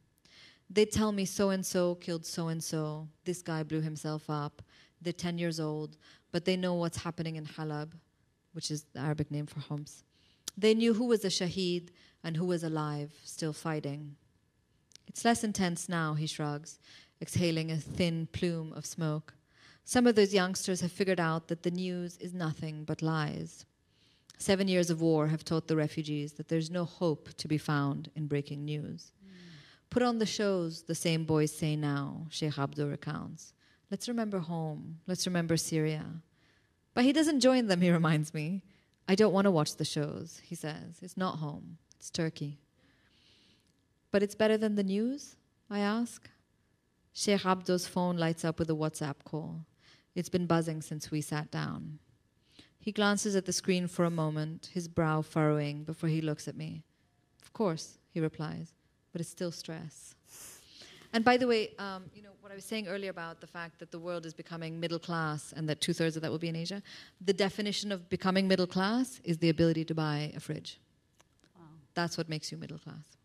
They'd tell me so and so killed so and so, this guy blew himself up, they're 10 years old, but they know what's happening in Halab, which is the Arabic name for Homs. They knew who was a shaheed and who was alive, still fighting. It's less intense now, he shrugs, exhaling a thin plume of smoke. Some of those youngsters have figured out that the news is nothing but lies. Seven years of war have taught the refugees that there's no hope to be found in breaking news. Mm. Put on the shows, the same boys say now, Sheikh Abdo recounts. Let's remember home. Let's remember Syria. But he doesn't join them, he reminds me. I don't want to watch the shows, he says. It's not home, it's Turkey. But it's better than the news? I ask. Sheikh Abdo's phone lights up with a WhatsApp call. It's been buzzing since we sat down. He glances at the screen for a moment, his brow furrowing, before he looks at me. Of course, he replies, but it's still stress. And by the way, um, you know what I was saying earlier about the fact that the world is becoming middle class and that two thirds of that will be in Asia. The definition of becoming middle class is the ability to buy a fridge. Wow. That's what makes you middle class.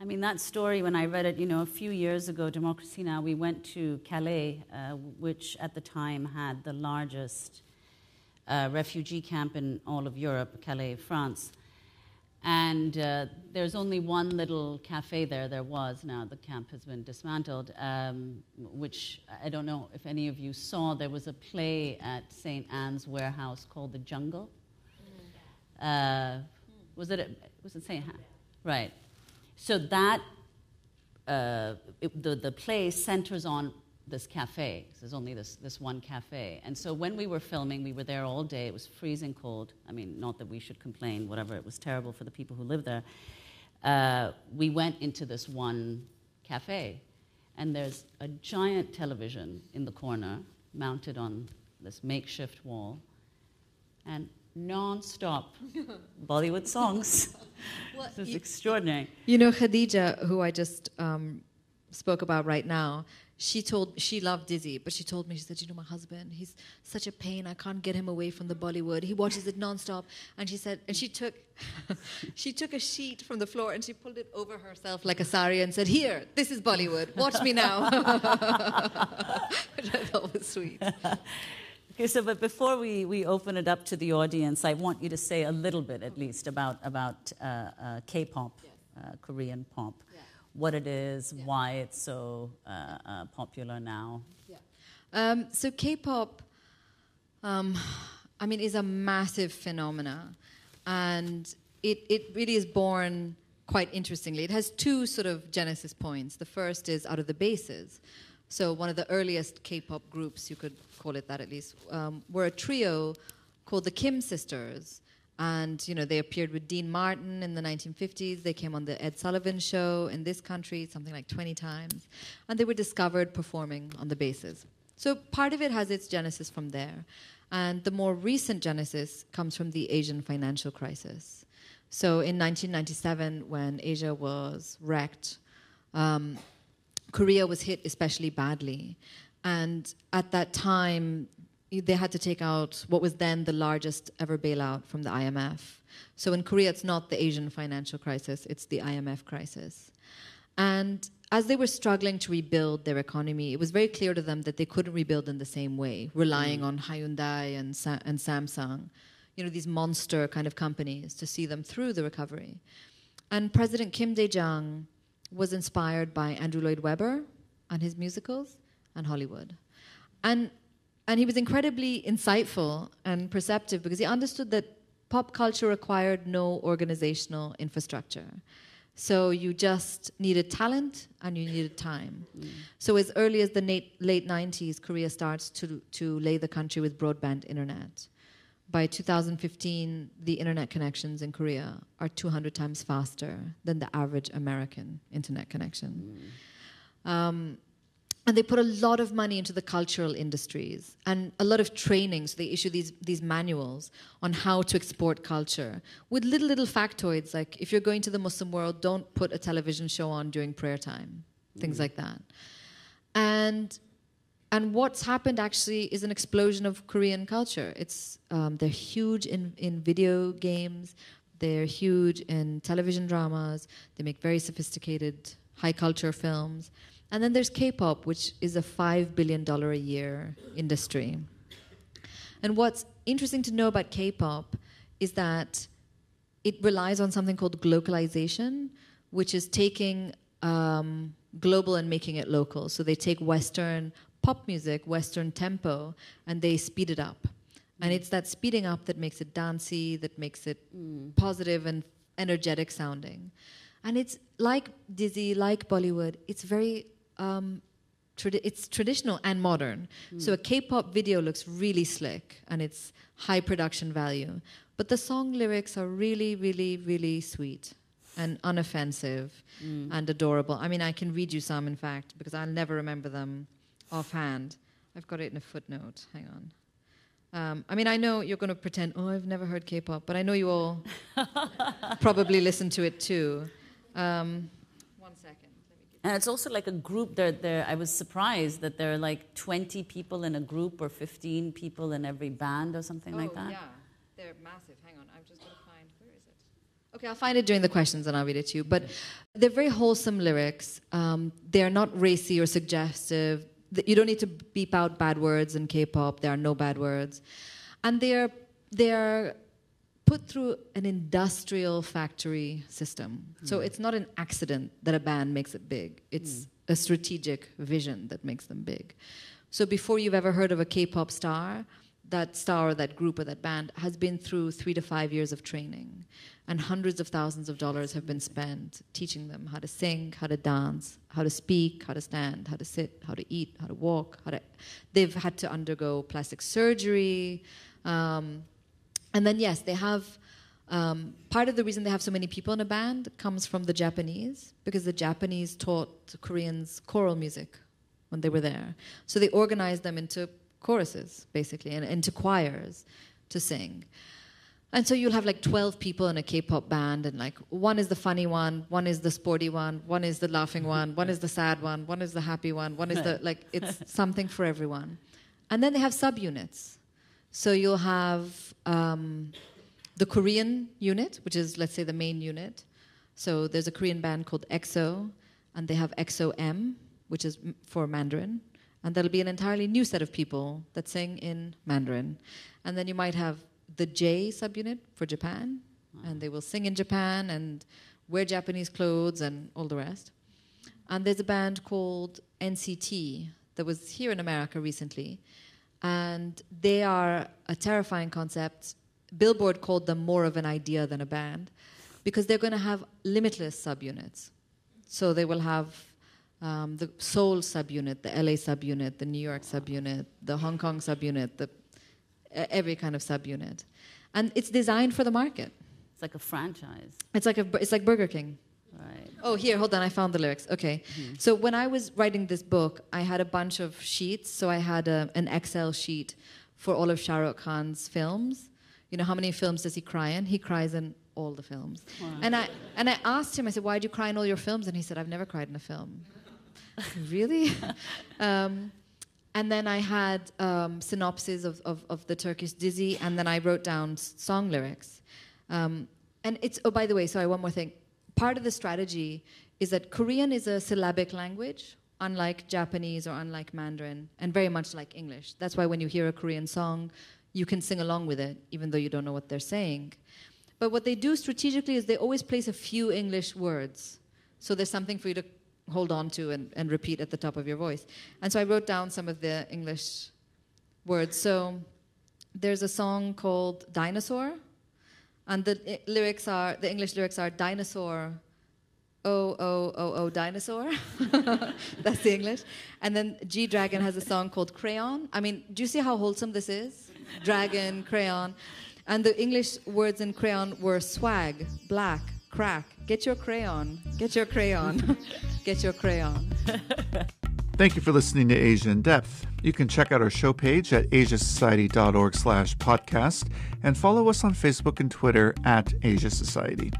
I mean, that story, when I read it, you know, a few years ago, Democracy Now!, we went to Calais, uh, which at the time had the largest uh, refugee camp in all of Europe, Calais, France. And uh, there's only one little cafe there, there was. Now the camp has been dismantled, um, which I don't know if any of you saw. There was a play at St. Ann's Warehouse called The Jungle. Mm. was it, a, was it St. Anne? Right. So that, uh, it, the, the play centers on this cafe. There's only this, this one cafe. And so when we were filming, we were there all day. It was freezing cold. I mean, not that we should complain, whatever, it was terrible for the people who live there. Uh, we went into this one cafe, and there's a giant television in the corner mounted on this makeshift wall. And non-stop Bollywood songs. well, this is you, extraordinary. You know, Khadija, who I just um, spoke about right now, she told she loved Dizi, but she told me she said, "You know, my husband, he's such a pain. I can't get him away from the Bollywood. He watches it nonstop." And she said, and she took, she took a sheet from the floor and she pulled it over herself like a sari and said, "Here, this is Bollywood. Watch me now." Which I thought was sweet. Okay, so but before we, we open it up to the audience, I want you to say a little bit, at least, about about uh, uh, K-pop, yes. uh, Korean pop, yeah. What it is, yeah. why it's so uh, uh, popular now. Yeah. Um, so K-pop, um, I mean, is a massive phenomena, and it it really is born quite interestingly. It has two sort of genesis points. The first is out of the bases. So one of the earliest K-pop groups, you could call it that at least, um, were a trio called the Kim Sisters. And you know they appeared with Dean Martin in the 1950s. They came on the Ed Sullivan Show in this country something like 20 times, and they were discovered performing on the bases. So part of it has its genesis from there, and the more recent genesis comes from the Asian financial crisis. So in 1997, when Asia was wrecked, um, Korea was hit especially badly. And at that time, they had to take out what was then the largest ever bailout from the IMF. So in Korea, it's not the Asian financial crisis, it's the IMF crisis. And as they were struggling to rebuild their economy, it was very clear to them that they couldn't rebuild in the same way, relying mm. on Hyundai and, Sa- and Samsung, you know, these monster kind of companies to see them through the recovery. And President Kim Dae-jung was inspired by Andrew Lloyd Webber and his musicals and Hollywood. And and he was incredibly insightful and perceptive because he understood that pop culture required no organizational infrastructure. So you just needed talent and you needed time. Mm. So as early as the late, late 90s, Korea starts to, to lay the country with broadband internet. By 2015, the internet connections in Korea are 200 times faster than the average American internet connection. Mm. Um, and they put a lot of money into the cultural industries and a lot of training. So they issue these, these manuals on how to export culture with little, little factoids like if you're going to the Muslim world, don't put a television show on during prayer time, things mm. like that. And, and what's happened actually is an explosion of Korean culture. It's, um, they're huge in, in video games, they're huge in television dramas, they make very sophisticated high culture films. And then there's K pop, which is a $5 billion a year industry. And what's interesting to know about K pop is that it relies on something called glocalization, which is taking um, global and making it local. So they take Western pop music, Western tempo, and they speed it up. And it's that speeding up that makes it dancey, that makes it mm. positive and energetic sounding. And it's like Dizi, like Bollywood, it's very um, it's traditional and modern. Mm. So a K-pop video looks really slick and it's high production value, but the song lyrics are really, really, really sweet and unoffensive mm. and adorable. I mean, I can read you some, in fact, because I'll never remember them offhand. I've got it in a footnote. Hang on. Um, I mean, I know you're going to pretend, oh, I've never heard K-pop, but I know you all probably listen to it too. Um, and it's also like a group. There, there. I was surprised that there are like 20 people in a group or 15 people in every band or something oh, like that. yeah, they're massive. Hang on, I'm just gonna find. Where is it? Okay, I'll find it during the questions and I'll read it to you. But they're very wholesome lyrics. Um, they're not racy or suggestive. You don't need to beep out bad words in K-pop. There are no bad words, and they're they're put through an industrial factory system. Mm. So hmm. it's not an accident that a band makes it big. It's mm. a strategic vision that makes them big. So before you've ever heard of a K-pop star, that star or that group or that band has been through three to five years of training and hundreds of thousands of dollars have been spent teaching them how to sing how to dance how to speak how to stand how to sit how to eat how to walk how to they've had to undergo plastic surgery um, and then, yes, they have. Um, part of the reason they have so many people in a band comes from the Japanese, because the Japanese taught Koreans choral music when they were there. So they organized them into choruses, basically, and into choirs to sing. And so you'll have like 12 people in a K pop band, and like one is the funny one, one is the sporty one, one is the laughing one, one is the sad one, one is the happy one, one is the like, it's something for everyone. And then they have subunits. So you'll have um, the Korean unit, which is, let's say, the main unit. So there's a Korean band called EXO, and they have EXO M, which is for Mandarin. And there'll be an entirely new set of people that sing in Mandarin. And then you might have the J subunit for Japan, and they will sing in Japan and wear Japanese clothes and all the rest. And there's a band called NCT that was here in America recently, and they are a terrifying concept. Billboard called them more of an idea than a band because they're going to have limitless subunits. So they will have um, the Seoul subunit, the LA subunit, the New York subunit, the Hong Kong subunit, the every kind of subunit, and it's designed for the market. It's like a franchise. It's like a it's like Burger King. Right. Oh, here, hold on. I found the lyrics. Okay. Mm-hmm. So when I was writing this book, I had a bunch of sheets. So I had a, an Excel sheet for all of Shah Rukh Khan's films. You know, how many films does he cry in? He cries in all the films. Wow. And I and I asked him. I said, "Why do you cry in all your films?" And he said, "I've never cried in a film." really? um, and then I had um, synopses of, of, of, the Turkish dizi, and then I wrote down song lyrics. Um, and it's, oh, by the way, sorry, one more thing. Part of the strategy is that Korean is a syllabic language, unlike Japanese or unlike Mandarin, and very much like English. That's why when you hear a Korean song, you can sing along with it, even though you don't know what they're saying. But what they do strategically is they always place a few English words. So there's something for you to hold on to and, and repeat at the top of your voice. And so I wrote down some of the English words. So there's a song called Dinosaur, and the lyrics are the English lyrics are dinosaur, oh oh oh oh dinosaur. That's the English. And then G Dragon has a song called Crayon. I mean, do you see how wholesome this is? Dragon, crayon. And the English words in crayon were swag, black, crack. Get your crayon. Get your crayon. Get your crayon. Thank you for listening to Asia in Depth. You can check out our show page at asiasociety.org slash podcast and follow us on Facebook and Twitter at Asia Society.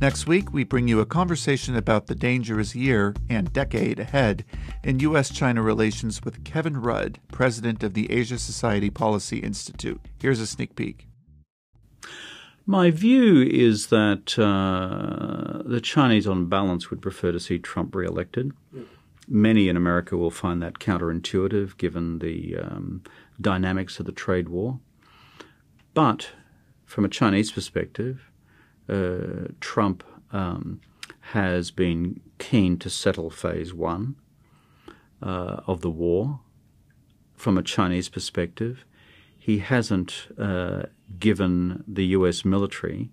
Next week, we bring you a conversation about the dangerous year and decade ahead in U.S. China relations with Kevin Rudd, president of the Asia Society Policy Institute. Here's a sneak peek. My view is that uh, the Chinese, on balance, would prefer to see Trump re-elected. Many in America will find that counterintuitive, given the um, dynamics of the trade war. But from a Chinese perspective, uh, Trump um, has been keen to settle phase one uh, of the war. From a Chinese perspective, he hasn't uh, given the US military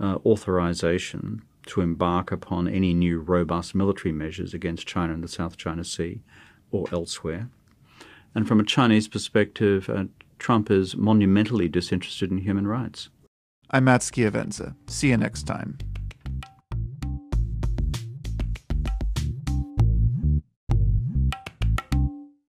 uh, authorization to embark upon any new robust military measures against China in the South China Sea or elsewhere. And from a Chinese perspective, uh, Trump is monumentally disinterested in human rights. I'm Matt Schiavenza. See you next time.